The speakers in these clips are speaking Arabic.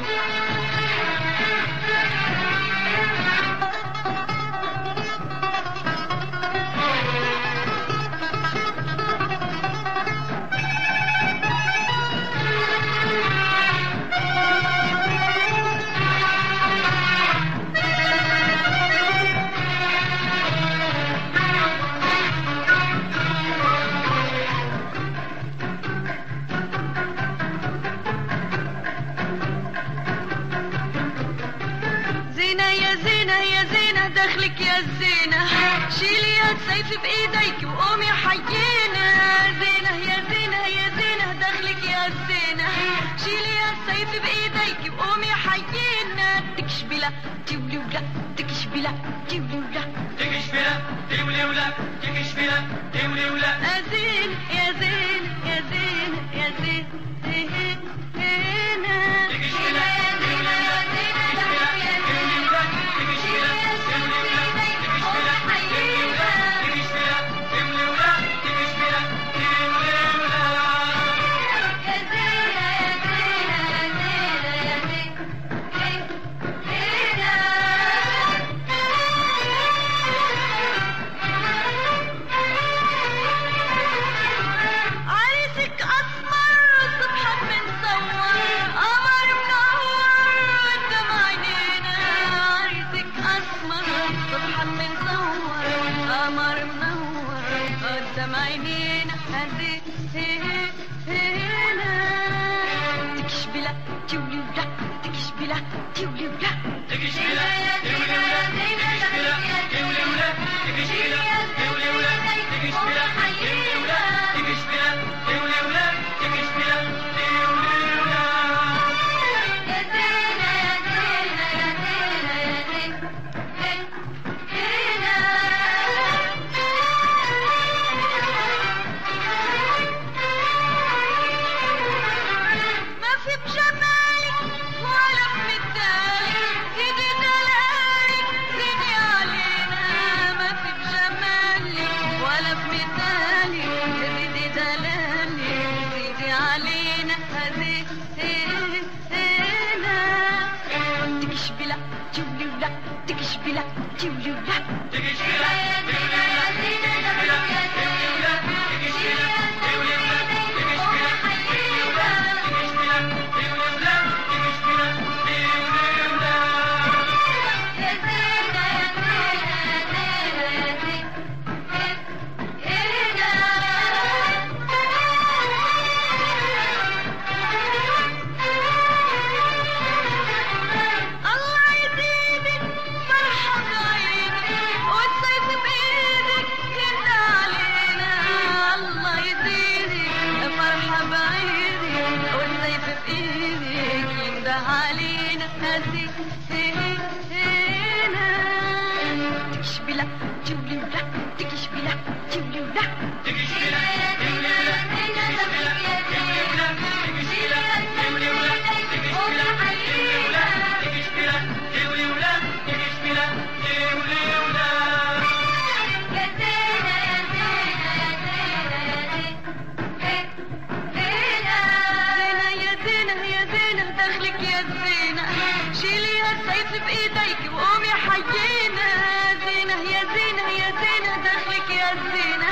Thank you. دخلك يا زينة. شيلي يا سيف بإيديك وقومي حيينا زينة يا زينة يا زينة دخلك يا زينة. شيلي يا سيف بإيديك وقومي حيينا تكشبلا تولي ولا تكشبلا تولي ولا. تكشفلا تولي ولا تكشفلا تولي ولا. قمر منور قدام عينينا هدي هنا تكشبلا تولي ولا تكشبلا تولي ولا تكشفلا تولي ولا تكشفلا تولي ولا تكشفلا تولي ولا علينا هذه هنا تكشبلا تولي ولا تكشبلا تولي ولا تكشفلا تولي ولا تكشفلا تولي ولا هذه هنا تكشبلا تولي ولا تكشبلا تولي ولا سيف بإيديك وقومي حيينا زينة يا زينة يا زينة دخلك يا زينة.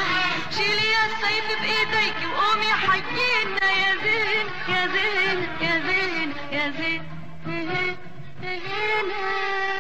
شيلي يا سيف بإيديك وقومي حيينا يا زين يا زين يا زين يا زين. هنا